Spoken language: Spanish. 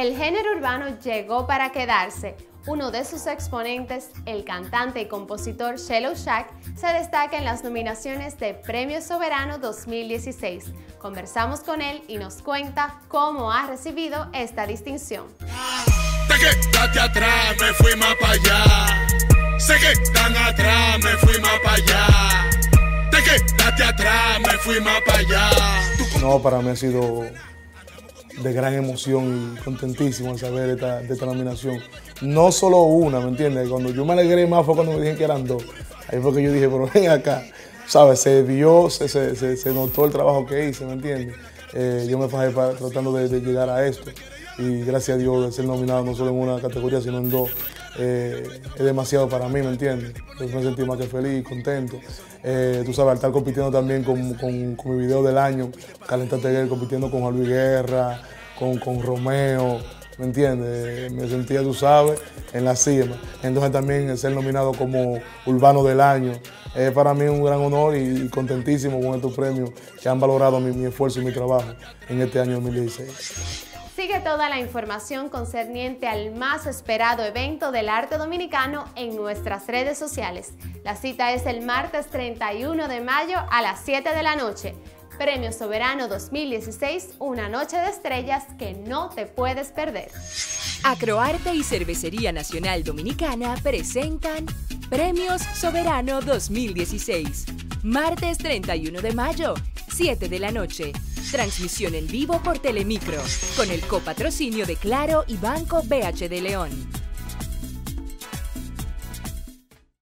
El género urbano llegó para quedarse. Uno de sus exponentes, el cantante y compositor Shello Shack, se destaca en las nominaciones de Premio Soberano 2016. Conversamos con él y nos cuenta cómo ha recibido esta distinción. que atrás, me fui más para allá. Sé que están atrás, me fui más para allá. que atrás, me fui más para allá. No, para mí ha sido de gran emoción y contentísimo al saber esta, de esta nominación. No solo una, ¿me entiendes? Cuando yo me alegré más fue cuando me dijeron que eran dos. Ahí fue que yo dije, pero ven acá, ¿sabes? Se vio, se, se, se, notó el trabajo que hice, ¿me entiendes? Eh, yo me fajé tratando de, llegar a esto y gracias a Dios de ser nominado no solo en una categoría, sino en dos. Eh, es demasiado para mí, ¿me entiendes? Yo me sentí más que feliz, contento. Eh, tú sabes, estar compitiendo también con, con, mi video del año, Calentate compitiendo con Juan Luis Guerra, con, Romeo, ¿me entiendes? Me sentía, tú sabes, en la cima. Entonces también ser nominado como Urbano del Año es para mí un gran honor y contentísimo con estos premios que han valorado mi, mi esfuerzo y mi trabajo en este año 2016. Sigue toda la información concerniente al más esperado evento del arte dominicano en nuestras redes sociales. La cita es el martes 31 de mayo a las 7 de la noche. Premio Soberano 2016, una noche de estrellas que no te puedes perder. Acroarte y Cervecería Nacional Dominicana presentan Premios Soberano 2016. Martes 31 de mayo, 7 de la noche. Transmisión en vivo por Telemicro, con el copatrocinio de Claro y Banco BH de León.